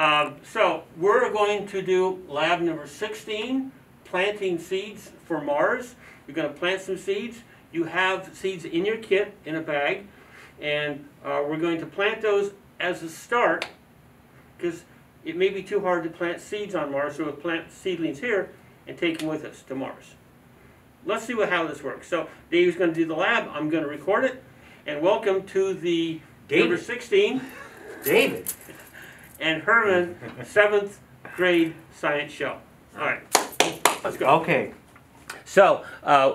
Um, so we're going to do lab number 16, planting seeds for Mars. You're going to plant some seeds. You have seeds in your kit in a bag, and uh, we're going to plant those as a start because it may be too hard to plant seeds on Mars, so we'll plant seedlings here and take them with us to Mars. Let's see what, how this works. So Dave's going to do the lab. I'm going to record it. And welcome to the number David. 16 David. And Herman 7th grade science show. All right, let's go. Okay. So, uh,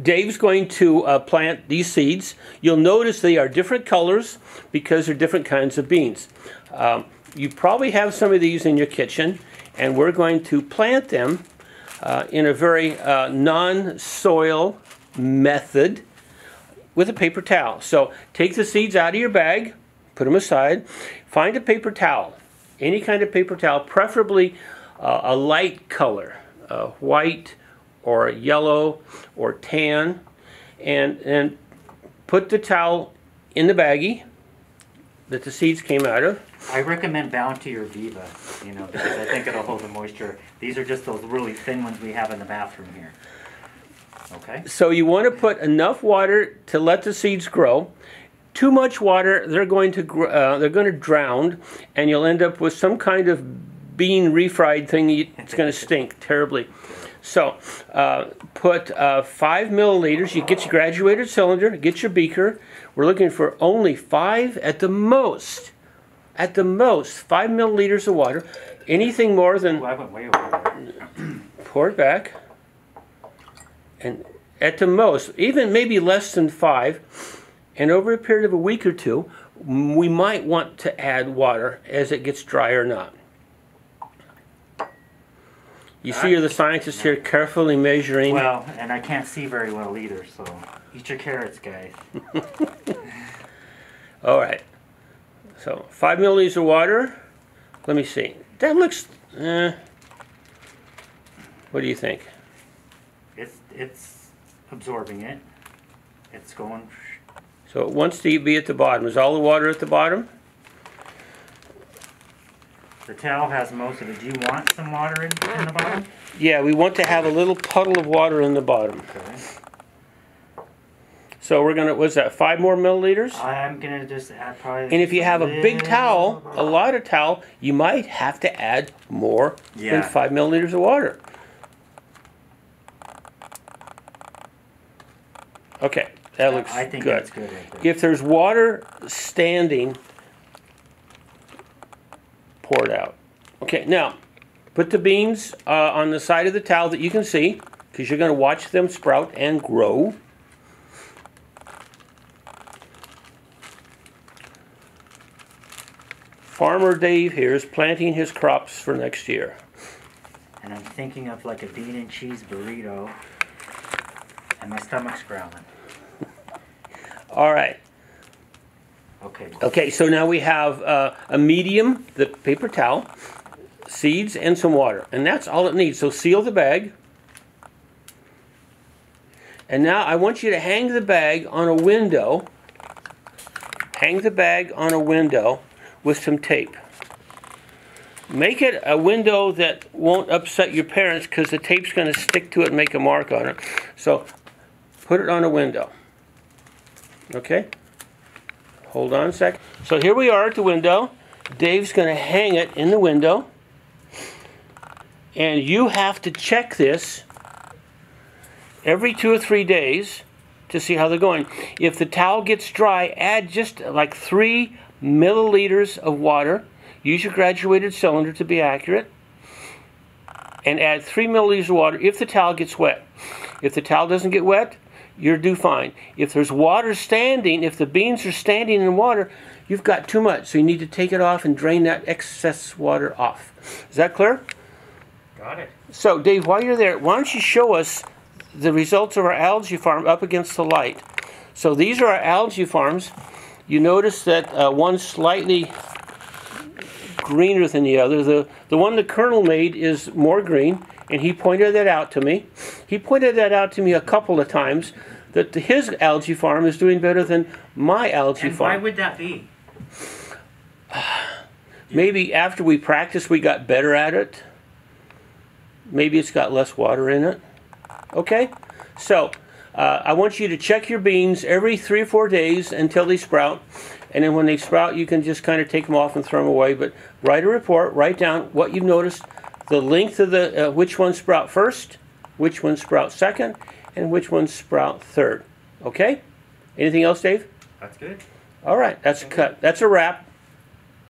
Dave's going to uh, plant these seeds. You'll notice they are different colors because they're different kinds of beans. Um, you probably have some of these in your kitchen, and we're going to plant them uh, in a very uh, non soil method with a paper towel. So, take the seeds out of your bag, put them aside, find a paper towel, any kind of paper towel, preferably uh, a light color, uh, white or yellow or tan, and, and put the towel in the baggie that the seeds came out of. I recommend Bounty or Viva, you know, because I think it'll hold the moisture. These are just those really thin ones we have in the bathroom here. Okay? So you want to put enough water to let the seeds grow. Too much water, they're going to gr- uh, they're going to drown, and you'll end up with some kind of bean refried thing. It's going to stink terribly. So uh, put uh, five milliliters. You get your graduated cylinder, get your beaker. We're looking for only five at the most. At the most, five milliliters of water. Anything more than Ooh, I went way over pour it back, and at the most, even maybe less than five, and over a period of a week or two, we might want to add water as it gets dry or not. You see, you're the scientist here carefully measuring. Well, and I can't see very well either, so eat your carrots, guys. All right. So five milliliters of water. Let me see. That looks. Eh. What do you think? It's it's absorbing it. It's going. So it wants to be at the bottom. Is all the water at the bottom? The towel has most of it. Do you want some water in, in the bottom? Yeah, we want to have a little puddle of water in the bottom. Okay. So we're gonna, what's that, five more milliliters? I'm gonna just add probably. And if you have a big towel, a lot of towel, you might have to add more than five milliliters of water. Okay, that looks I think good. that's good. Right there. If there's water standing, pour it out. Okay, now put the beans uh, on the side of the towel that you can see because you're going to watch them sprout and grow. Farmer Dave here is planting his crops for next year. And I'm thinking of like a bean and cheese burrito, and my stomach's growling. All right. Okay. Okay, so now we have uh, a medium, the paper towel, seeds, and some water. And that's all it needs. So seal the bag. And now I want you to hang the bag on a window. Hang the bag on a window with some tape. Make it a window that won't upset your parents because the tape's going to stick to it and make a mark on it. So put it on a window. Okay? Hold on a sec. So here we are at the window. Dave's going to hang it in the window. And you have to check this every two or three days to see how they're going. If the towel gets dry, add just like three milliliters of water. Use your graduated cylinder to be accurate. And add three milliliters of water if the towel gets wet. If the towel doesn't get wet, you're do fine. If there's water standing, if the beans are standing in water, you've got too much. So you need to take it off and drain that excess water off. Is that clear? Got it. So, Dave, while you're there, why don't you show us the results of our algae farm up against the light? So these are our algae farms. You notice that uh, one's slightly greener than the other. The, the one the Colonel made is more green, and he pointed that out to me. He pointed that out to me a couple of times, that his algae farm is doing better than my algae And why would that be? Maybe after we practice, we got better at it. Maybe it's got less water in it. Okay? So, uh, I want you to check your beans every three or four days until they sprout. And then when they sprout, you can just kind of take them off and throw them away. But write a report, write down what you've noticed, the length of the, uh, which ones sprout first, which ones sprout second, and which ones sprout third. Okay? Anything else, Dave? That's good. All right, that's a cut. That's a wrap.